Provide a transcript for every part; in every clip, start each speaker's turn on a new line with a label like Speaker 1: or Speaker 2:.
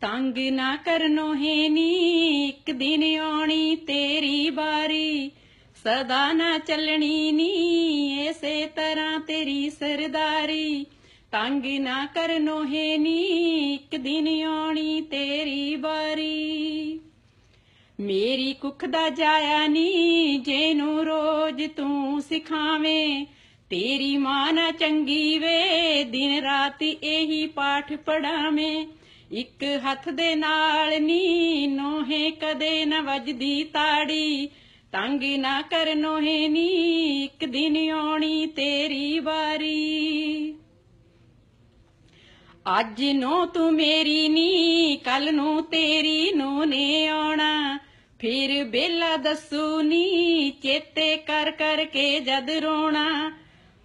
Speaker 1: ਤੰਗ ਨਾ ਕਰਨੋ ਹੈ ਨੀ, ਇੱਕ ਦਿਨ ਆਉਣੀ ਤੇਰੀ ਬਾਰੀ ਸਦਾ ਨਾ ਚੱਲਣੀ ਨੀ ਐਸੇ ਤਰ੍ਹਾਂ ਤੇਰੀ ਸਰਦਾਰੀ। ਤੰਗ ਨਾ ਕਰਨੋ ਹੈ ਨੀ, ਇੱਕ ਦਿਨ ਆਉਣੀ ਤੇਰੀ ਬਾਰੀ ਮੇਰੀ ਕੁੱਖ ਦਾ ਜਾਇਆ ਨੀ, ਜਿਹਨੂੰ ਰੋਜ਼ ਤੂੰ ਸਿਖਾਵੇਂ। ਤੇਰੀ ਮਾਂ ਨਾ ਚੰਗੀ ਵੇ, ਦਿਨ ਰਾਤ ਇਹੀ ਪਾਠ ਪੜਾਵੇਂ ਇੱਕ ਹੱਥ ਦੇ ਨਾਲ ਨੀ ਨੋਹੇ ਕਦੇ ਨਾ ਵੱਜਦੀ ਤਾੜੀ। ਤੰਗ ਨਾ ਕਰ ਨੋਹੇ ਨੀ ਇੱਕ ਦਿਨ ਆਉਣੀ ਤੇਰੀ ਵਾਰੀ। ਅੱਜ ਨੂੰ ਤੂੰ ਮੇਰੀ ਨੀ ਕੱਲ ਨੂੰ ਤੇਰੀ ਨੂੰ ਨੇ ਆਉਣਾ। ਫਿਰ ਬੇਲਾ ਦੱਸੂ ਨੀ ਚੇਤੇ ਕਰ ਕਰ ਕੇ ਜਦ ਰੋਣਾ।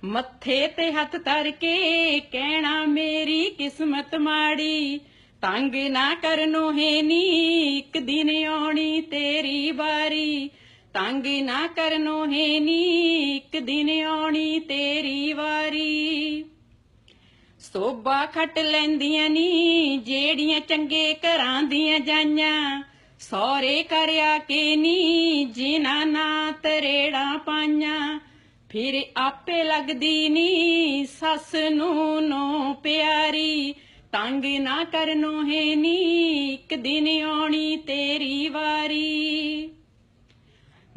Speaker 1: ਮੱਥੇ ਤੇ ਹੱਥ ਧਰ ਕੇ ਕਹਿਣਾ, ਮੇਰੀ ਕਿਸਮਤ ਮਾੜੀ ਤੰਗ ਨਾ ਕਰਨੋ ਹੈ ਨੀ, ਇੱਕ ਦਿਨ ਆਉਣੀ ਤੇਰੀ ਵਾਰੀ। ਤੰਗ ਨਾ ਕਰਨੋ ਹੈ ਨੀ, ਇੱਕ ਦਿਨ ਆਉਣੀ ਤੇਰੀ ਵਾਰੀ। ਸੋਭਾ ਖੱਟ ਲੈਂਦੀਆਂ ਨੀ, ਜਿਹੜੀਆਂ ਚੰਗੇ ਘਰਾਂ ਦੀਆਂ ਜਾਈਆਂ। ਸੌਰੇ ਕਰਿਆ ਕੇ ਨੀ, ਜਿਨ੍ਹਾਂ ਨਾ ਤਰੇੜਾ ਪਾਈਆਂ। ਫਿਰ ਆਪੇ ਲੱਗਦੀ ਨੀ ਸੱਸ ਨੂੰ ਨੋ ਪਿਆਰੀ। ਤੰਗ ਨਾ ਕਰਨੋ ਹੈ ਨੀ ਇੱਕ ਦਿਨ ਆਉਣੀ ਤੇਰੀ ਵਾਰੀ।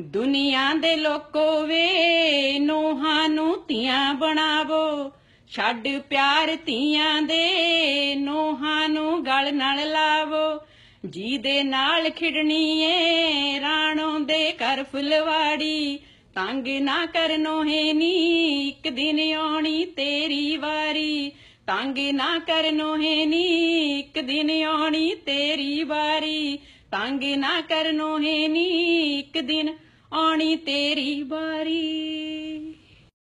Speaker 1: ਦੁਨੀਆ ਦੇ ਲੋਕੋ ਵੇ, ਨੋਹਾਂ ਨੂੰ ਧੀਆਂ ਬਣਾਵੋ। ਛੱਡ ਪਿਆਰ ਧੀਆਂ ਦੇ, ਨੋਹਾਂ ਨੂੰ ਗਲ ਨਾਲ ਲਾਵੋ। ਜੀ ਦੇ ਨਾਲ ਖਿੜਣੀ ਏ, ਰਾਣੋ ਦੇ ਘਰ ਫੁਲਵਾੜੀ। ਤੰਗ ਨਾ ਕਰਨੋ ਹੈ ਨੀ ਇੱਕ ਦਿਨ ਆਉਣੀ ਤੇਰੀ ਵਾਰੀ। ਤੰਗ ਨਾ ਕਰਨੋ ਹੈ ਨੀ, ਇੱਕ ਦਿਨ ਆਉਣੀ ਤੇਰੀ ਵਾਰੀ। ਤੰਗ ਨਾ ਕਰਨੋ ਹੈ ਨੀ, ਇੱਕ ਦਿਨ ਆਉਣੀ ਤੇਰੀ ਵਾਰੀ।